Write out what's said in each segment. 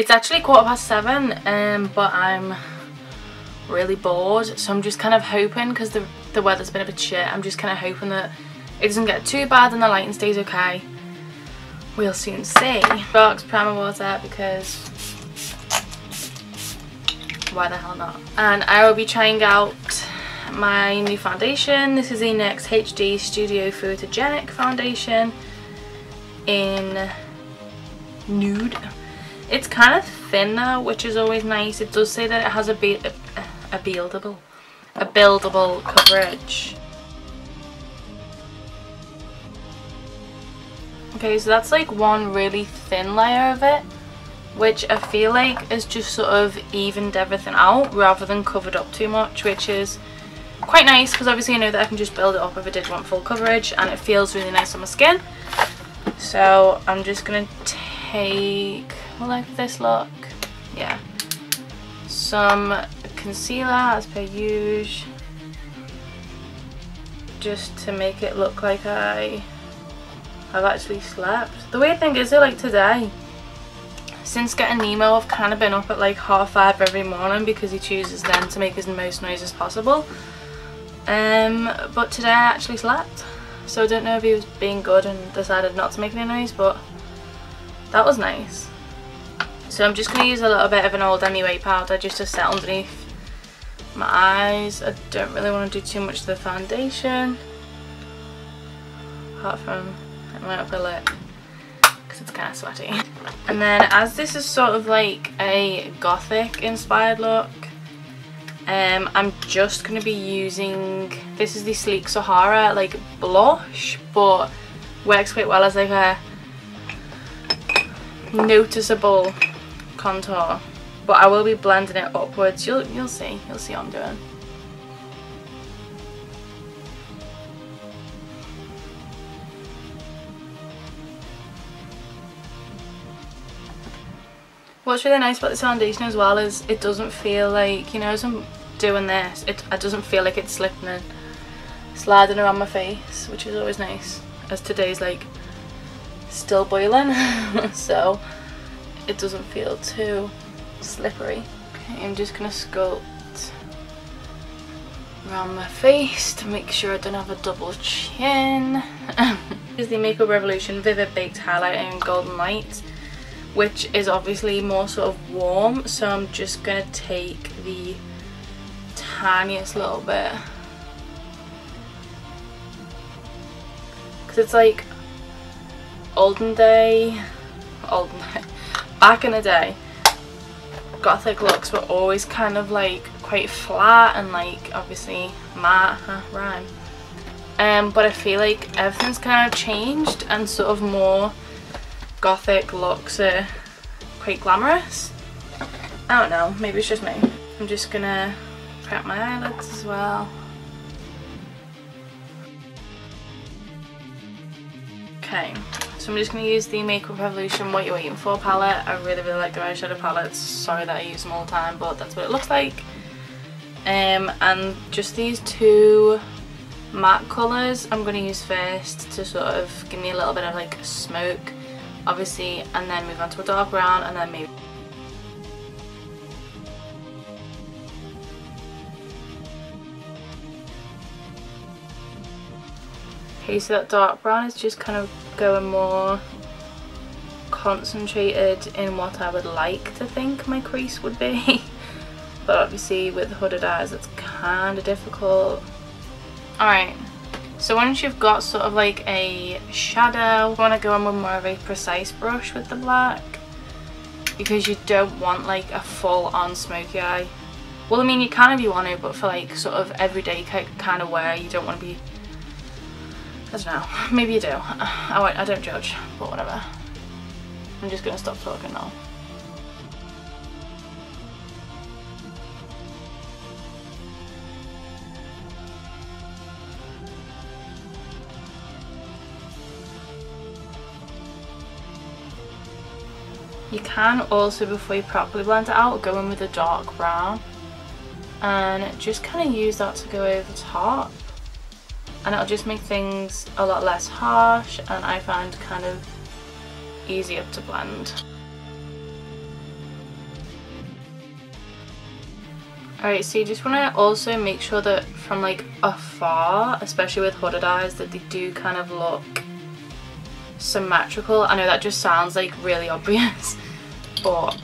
It's actually quarter past seven, um, but I'm really bored. So I'm just kind of hoping, because the, the weather's been a bit shit, I'm just kind of hoping that it doesn't get too bad and the lighting stays okay. We'll soon see. Box primer water because why the hell not? And I will be trying out my new foundation. This is the NYX HD Studio Photogenic Foundation in nude. It's kind of thin which is always nice. It does say that it has a, a, a buildable, a buildable coverage. Okay, so that's like one really thin layer of it, which I feel like is just sort of evened everything out rather than covered up too much, which is quite nice because obviously I know that I can just build it up if I did want full coverage and it feels really nice on my skin. So I'm just going to take, will like this look? Yeah. Some concealer as per usual. Just to make it look like I have actually slept. The weird thing is that like today, since getting Nemo I've kind of been up at like half five every morning because he chooses then to make as most noise as possible. Um, but today I actually slept. So I don't know if he was being good and decided not to make any noise, but that was nice. So I'm just going to use a little bit of an old MUA powder just to set underneath my eyes. I don't really want to do too much to the foundation. Apart from my upper lip because it's kind of sweaty. And then as this is sort of like a gothic inspired look, um, I'm just going to be using, this is the Sleek Sahara like blush, but works quite well as like a noticeable contour. But I will be blending it upwards. You'll you'll see. You'll see what I'm doing. What's really nice about this foundation as well is it doesn't feel like, you know, as I'm doing this, it, it doesn't feel like it's slipping and sliding around my face, which is always nice, as today's like still boiling, so it doesn't feel too slippery. Okay, I'm just gonna sculpt around my face to make sure I don't have a double chin. this is the Makeup Revolution Vivid Baked Highlighter in Golden Light which is obviously more sort of warm so I'm just gonna take the tiniest little bit because it's like olden day olden day back in the day gothic looks were always kind of like quite flat and like obviously matte rhyme um but I feel like everything's kind of changed and sort of more gothic looks are quite glamorous. I don't know, maybe it's just me. I'm just gonna prep my eyelids as well. Okay, so I'm just going to use the Makeup Revolution What You're Waiting For palette. I really really like the eyeshadow palettes. Sorry that I use them all the time but that's what it looks like. Um, and just these two matte colours I'm going to use first to sort of give me a little bit of like smoke obviously and then move on to a dark brown and then maybe Okay, so that dark brown is just kind of going more concentrated in what I would like to think my crease would be. but obviously with hooded eyes it's kind of difficult. Alright, so once you've got sort of like a shadow, you want to go in with more of a precise brush with the black because you don't want like a full on smoky eye. Well I mean you can if you want to but for like sort of everyday kind of wear you don't want to be, I don't know, maybe you do. I, I don't judge but whatever. I'm just going to stop talking now. You can also, before you properly blend it out, go in with a dark brown and just kind of use that to go over top and it'll just make things a lot less harsh and I find kind of easier to blend. Alright, so you just want to also make sure that from like afar, especially with hooded eyes, that they do kind of look symmetrical. I know that just sounds like really obvious, but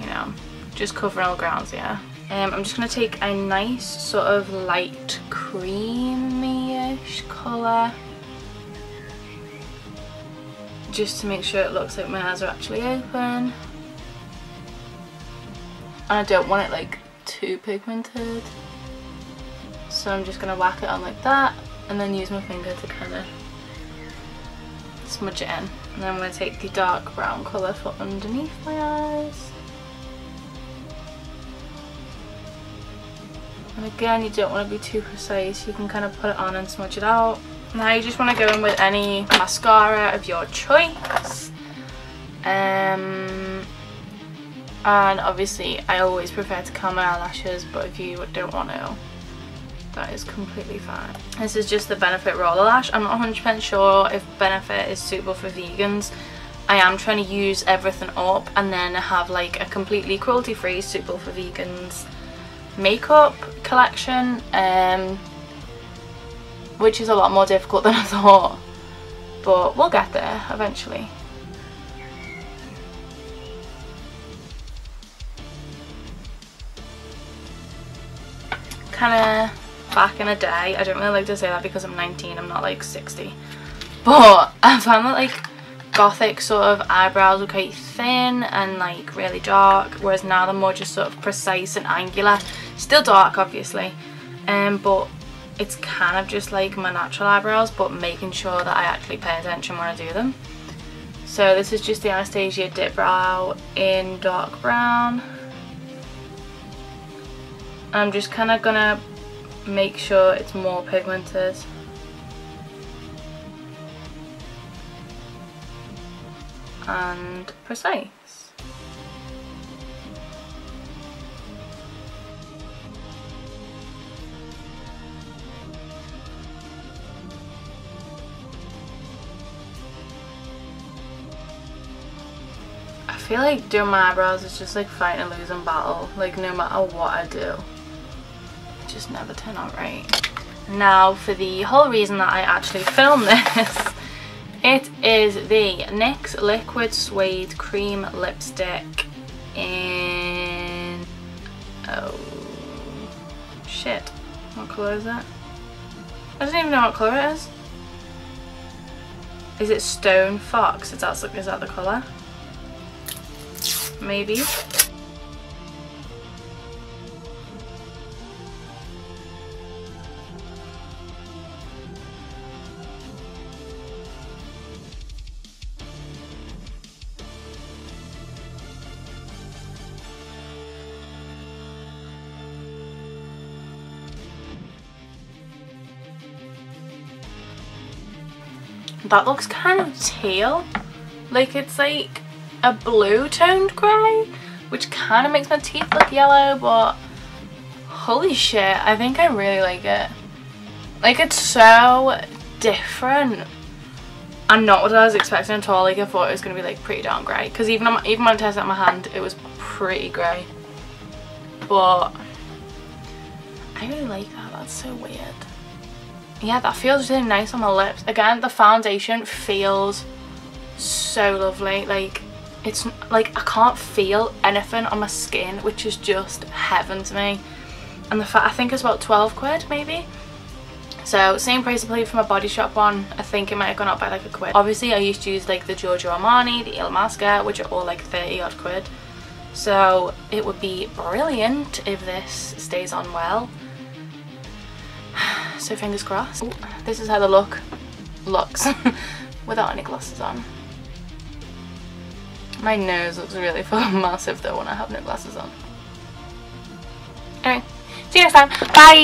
you know, just covering all grounds, yeah. Um, I'm just going to take a nice sort of light cream creamy-ish colour just to make sure it looks like my eyes are actually open. And I don't want it like too pigmented. So I'm just going to whack it on like that and then use my finger to kind of smudge it in. And then I'm going to take the dark brown colour for underneath my eyes. And again, you don't want to be too precise. You can kind of put it on and smudge it out. Now you just want to go in with any mascara of your choice. Um, and obviously I always prefer to curl my eyelashes, but if you don't want to, that is completely fine. This is just the Benefit Roller Lash. I'm not 100% sure if Benefit is suitable for vegans. I am trying to use everything up and then have like a completely cruelty free suitable for vegans makeup collection um, which is a lot more difficult than I thought but we'll get there eventually. Kind of back in a day, I don't really like to say that because I'm 19, I'm not like 60 but I found that like gothic sort of eyebrows were quite thin and like really dark whereas now they're more just sort of precise and angular. Still dark obviously um, but it's kind of just like my natural eyebrows but making sure that I actually pay attention when I do them. So this is just the Anastasia Dip Brow in dark brown. I'm just kind of gonna make sure it's more pigmented and precise. I feel like doing my eyebrows is just like fighting a losing battle. Like no matter what I do, just never turn out right. Now for the whole reason that I actually filmed this it is the NYX Liquid Suede Cream Lipstick in... Oh... Shit. What colour is that? I don't even know what colour it is. Is it Stone Fox? Is that, is that the colour? Maybe. That looks kind of teal. Like it's like a blue toned grey which kind of makes my teeth look yellow but holy shit I think I really like it. Like it's so different. And not what I was expecting at all. Like I thought it was going to be like pretty darn grey because even, even when I tested it my hand it was pretty grey. But I really like that. That's so weird yeah that feels really nice on my lips. Again the foundation feels so lovely. Like it's like I can't feel anything on my skin which is just heaven to me. And the fact I think it's about 12 quid maybe. So same price I believe for my body shop one. I think it might have gone up by like a quid. Obviously I used to use like the Giorgio Armani the Illamasqua which are all like 30 odd quid. So it would be brilliant if this stays on well so fingers crossed. Ooh, this is how the look looks without any glasses on. My nose looks really fucking massive though when I have no glasses on. Anyway, see you next time. Bye!